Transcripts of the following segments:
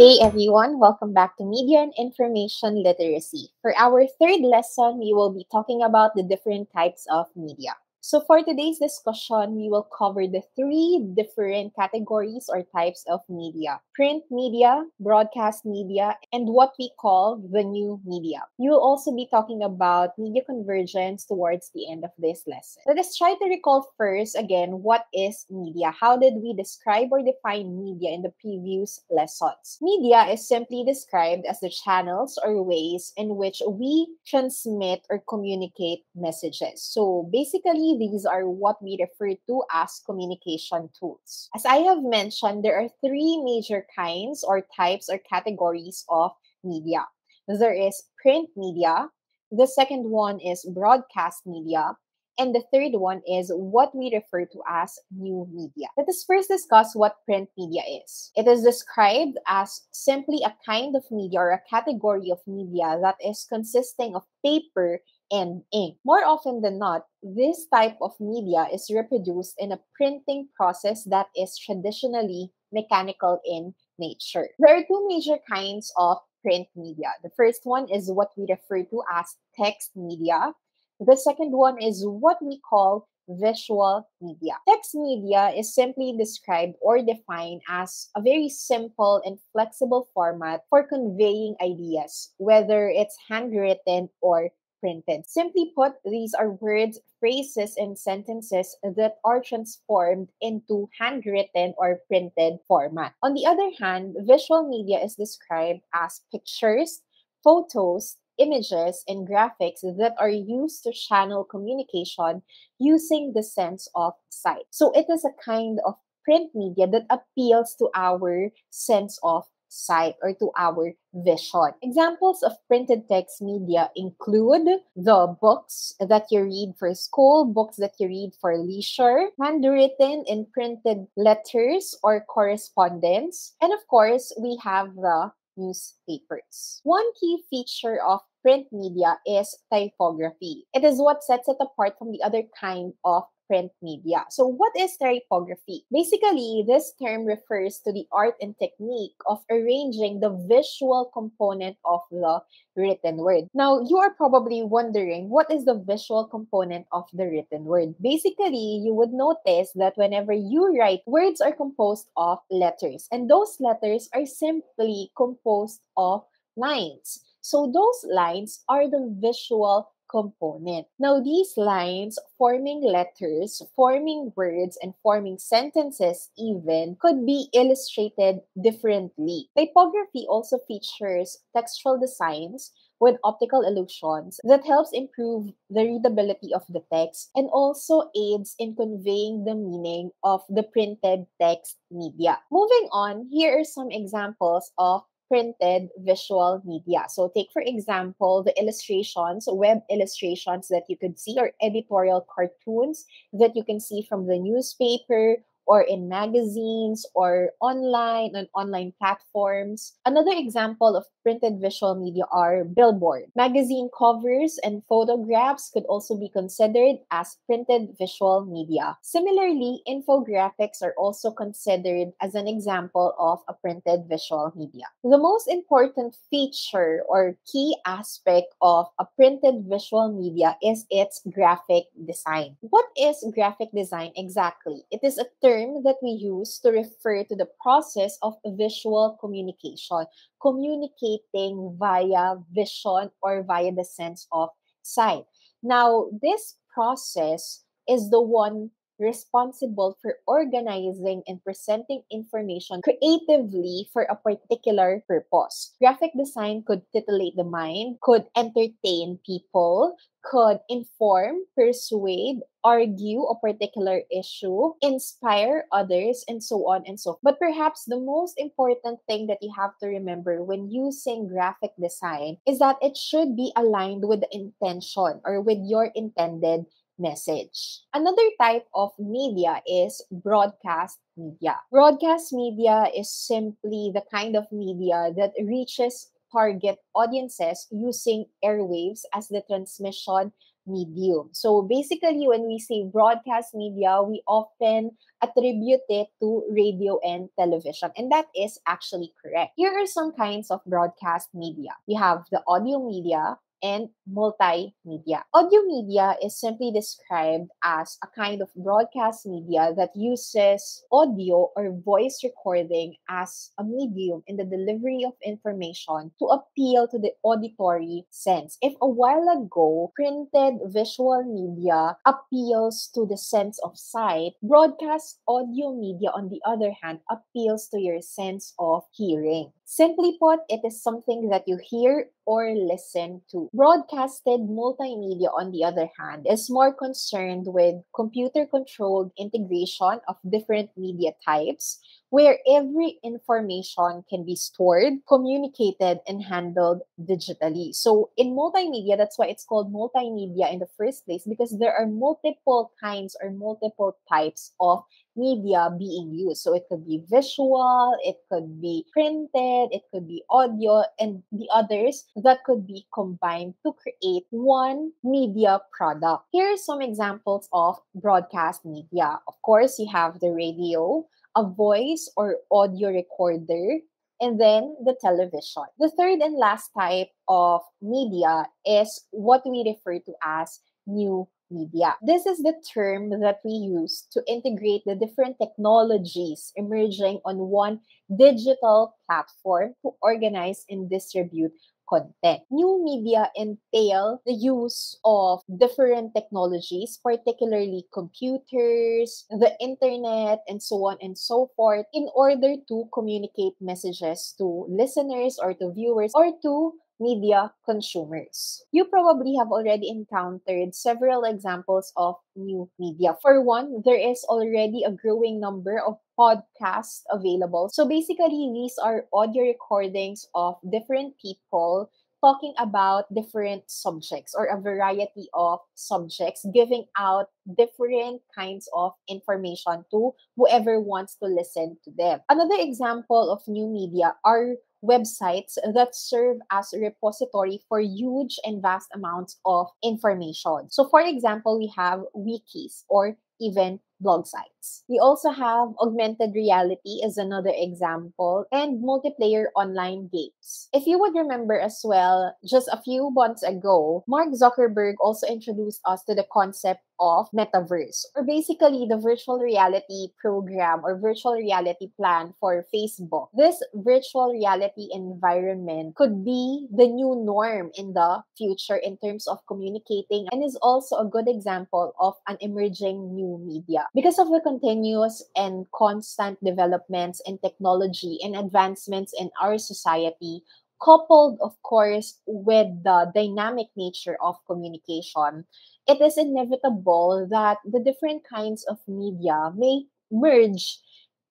Day, everyone. Welcome back to Media and Information Literacy. For our third lesson, we will be talking about the different types of media. So, for today's discussion, we will cover the three different categories or types of media print media, broadcast media, and what we call the new media. You will also be talking about media convergence towards the end of this lesson. Let us try to recall first again what is media? How did we describe or define media in the previous lessons? Media is simply described as the channels or ways in which we transmit or communicate messages. So, basically, these are what we refer to as communication tools. As I have mentioned, there are three major kinds or types or categories of media. There is print media, the second one is broadcast media, and the third one is what we refer to as new media. Let us first discuss what print media is. It is described as simply a kind of media or a category of media that is consisting of paper and ink. More often than not, this type of media is reproduced in a printing process that is traditionally mechanical in nature. There are two major kinds of print media. The first one is what we refer to as text media. The second one is what we call visual media. Text media is simply described or defined as a very simple and flexible format for conveying ideas, whether it's handwritten or printed. Simply put, these are words, phrases, and sentences that are transformed into handwritten or printed format. On the other hand, visual media is described as pictures, photos, images, and graphics that are used to channel communication using the sense of sight. So it is a kind of print media that appeals to our sense of sight or to our vision. Examples of printed text media include the books that you read for school, books that you read for leisure, handwritten and printed letters or correspondence, and of course, we have the newspapers. One key feature of print media is typography. It is what sets it apart from the other kind of print media. So, what is typography? Basically, this term refers to the art and technique of arranging the visual component of the written word. Now, you are probably wondering what is the visual component of the written word? Basically, you would notice that whenever you write, words are composed of letters, and those letters are simply composed of lines. So, those lines are the visual component. Now, these lines forming letters, forming words, and forming sentences even could be illustrated differently. Typography also features textual designs with optical illusions that helps improve the readability of the text and also aids in conveying the meaning of the printed text media. Moving on, here are some examples of printed visual media. So take for example the illustrations, web illustrations that you could see or editorial cartoons that you can see from the newspaper or in magazines or online on online platforms. Another example of printed visual media are billboard. Magazine covers and photographs could also be considered as printed visual media. Similarly, infographics are also considered as an example of a printed visual media. The most important feature or key aspect of a printed visual media is its graphic design. What is graphic design exactly? It is a term that we use to refer to the process of visual communication communicating via vision or via the sense of sight. Now, this process is the one responsible for organizing and presenting information creatively for a particular purpose. Graphic design could titillate the mind, could entertain people, could inform, persuade, argue a particular issue, inspire others, and so on and so. Forth. But perhaps the most important thing that you have to remember when using graphic design is that it should be aligned with the intention or with your intended message. Another type of media is broadcast media. Broadcast media is simply the kind of media that reaches target audiences using airwaves as the transmission medium. So basically, when we say broadcast media, we often attribute it to radio and television. And that is actually correct. Here are some kinds of broadcast media. We have the audio media, and multimedia. Audio media is simply described as a kind of broadcast media that uses audio or voice recording as a medium in the delivery of information to appeal to the auditory sense. If a while ago printed visual media appeals to the sense of sight, broadcast audio media, on the other hand, appeals to your sense of hearing. Simply put, it is something that you hear or listen to. Broadcasted multimedia, on the other hand, is more concerned with computer controlled integration of different media types where every information can be stored, communicated, and handled digitally. So in multimedia, that's why it's called multimedia in the first place, because there are multiple kinds or multiple types of media being used. So it could be visual, it could be printed, it could be audio, and the others that could be combined to create one media product. Here are some examples of broadcast media. Of course, you have the radio, a voice or audio recorder, and then the television. The third and last type of media is what we refer to as new media. This is the term that we use to integrate the different technologies emerging on one digital platform to organize and distribute content. New media entail the use of different technologies, particularly computers, the internet, and so on and so forth, in order to communicate messages to listeners or to viewers or to media consumers. You probably have already encountered several examples of new media. For one, there is already a growing number of podcasts available. So basically, these are audio recordings of different people talking about different subjects or a variety of subjects, giving out different kinds of information to whoever wants to listen to them. Another example of new media are websites that serve as a repository for huge and vast amounts of information. So, for example, we have wikis or even blog sites. We also have augmented reality as another example and multiplayer online games. If you would remember as well, just a few months ago, Mark Zuckerberg also introduced us to the concept of metaverse or basically the virtual reality program or virtual reality plan for Facebook. This virtual reality environment could be the new norm in the future in terms of communicating and is also a good example of an emerging new media. Because of the continuous and constant developments in technology and advancements in our society, coupled, of course, with the dynamic nature of communication, it is inevitable that the different kinds of media may merge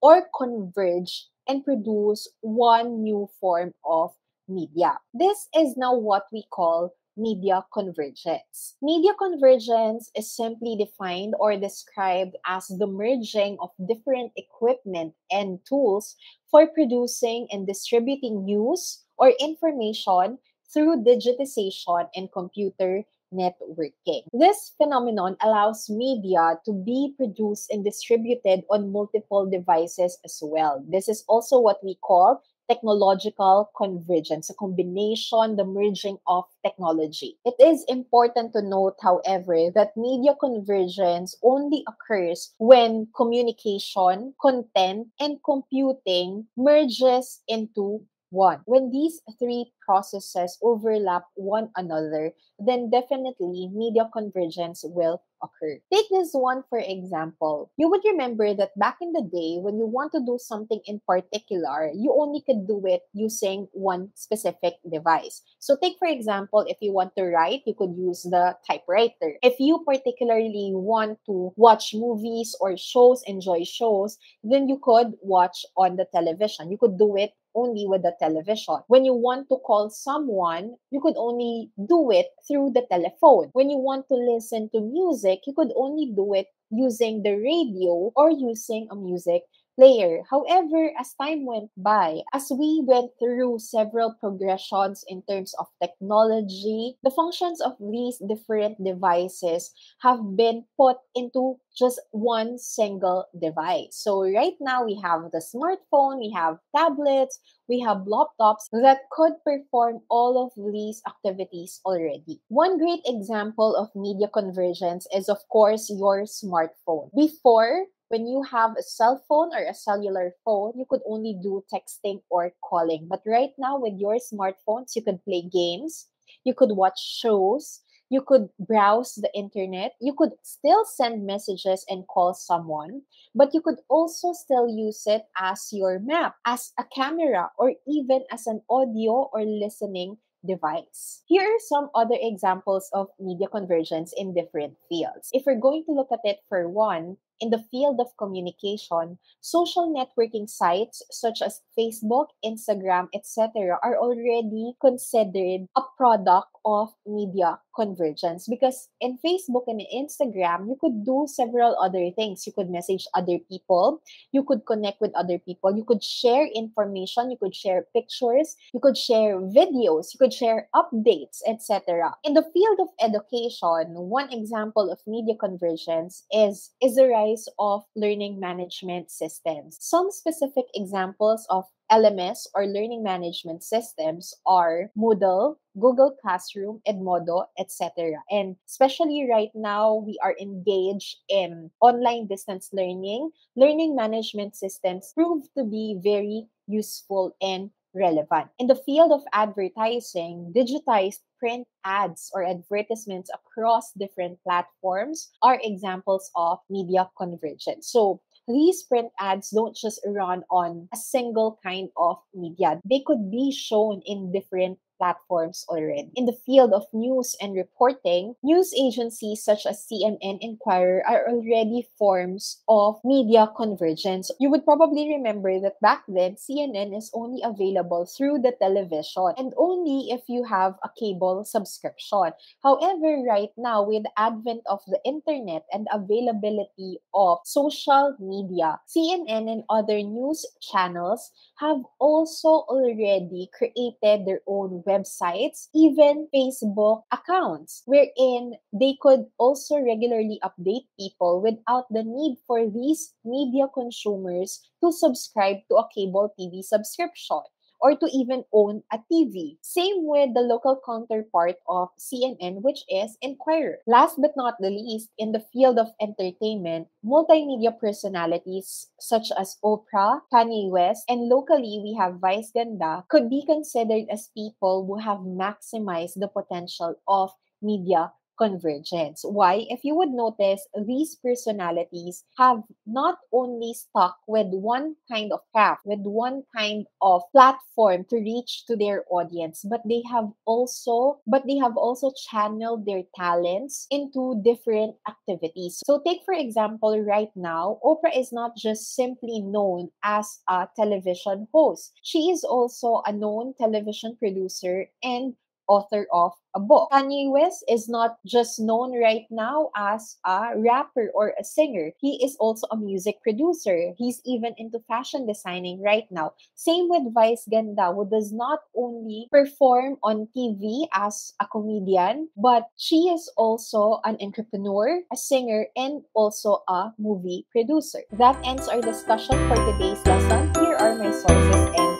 or converge and produce one new form of media. This is now what we call media convergence. Media convergence is simply defined or described as the merging of different equipment and tools for producing and distributing news or information through digitization and computer networking. This phenomenon allows media to be produced and distributed on multiple devices as well. This is also what we call technological convergence, a combination, the merging of technology. It is important to note, however, that media convergence only occurs when communication, content, and computing merges into one. When these three processes overlap one another, then definitely media convergence will occur. Take this one for example. You would remember that back in the day, when you want to do something in particular, you only could do it using one specific device. So, take for example, if you want to write, you could use the typewriter. If you particularly want to watch movies or shows, enjoy shows, then you could watch on the television. You could do it only with the television. When you want to call someone, you could only do it through the telephone. When you want to listen to music, you could only do it using the radio or using a music player. However, as time went by, as we went through several progressions in terms of technology, the functions of these different devices have been put into just one single device. So right now we have the smartphone, we have tablets, we have laptops that could perform all of these activities already. One great example of media convergence is of course your smartphone. Before, when you have a cell phone or a cellular phone, you could only do texting or calling. But right now, with your smartphones, you could play games, you could watch shows, you could browse the internet, you could still send messages and call someone, but you could also still use it as your map, as a camera, or even as an audio or listening device. Here are some other examples of media convergence in different fields. If we're going to look at it for one, in the field of communication, social networking sites such as Facebook, Instagram, etc. are already considered a product of media convergence because in Facebook and Instagram, you could do several other things. You could message other people, you could connect with other people, you could share information, you could share pictures, you could share videos, you could share updates, etc. In the field of education, one example of media convergence is is the rise of learning management systems. Some specific examples of LMS or learning management systems are Moodle, Google Classroom, Edmodo, etc. And especially right now, we are engaged in online distance learning. Learning management systems prove to be very useful and relevant. In the field of advertising, digitized print ads or advertisements across different platforms are examples of media convergence. So these print ads don't just run on a single kind of media. They could be shown in different platforms already. In the field of news and reporting, news agencies such as CNN Inquirer are already forms of media convergence. You would probably remember that back then, CNN is only available through the television and only if you have a cable subscription. However, right now, with the advent of the internet and availability of social media, CNN and other news channels have also already created their own websites, even Facebook accounts, wherein they could also regularly update people without the need for these media consumers to subscribe to a cable TV subscription or to even own a TV. Same with the local counterpart of CNN, which is Inquirer. Last but not the least, in the field of entertainment, multimedia personalities such as Oprah, Kanye West, and locally we have Vice Ganda could be considered as people who have maximized the potential of media convergence. Why? If you would notice, these personalities have not only stuck with one kind of craft, with one kind of platform to reach to their audience, but they have also, but they have also channeled their talents into different activities. So take for example, right now, Oprah is not just simply known as a television host. She is also a known television producer and author of a book. Kanye West is not just known right now as a rapper or a singer. He is also a music producer. He's even into fashion designing right now. Same with Vice Ganda, who does not only perform on TV as a comedian, but she is also an entrepreneur, a singer, and also a movie producer. That ends our discussion for today's lesson. Here are my sources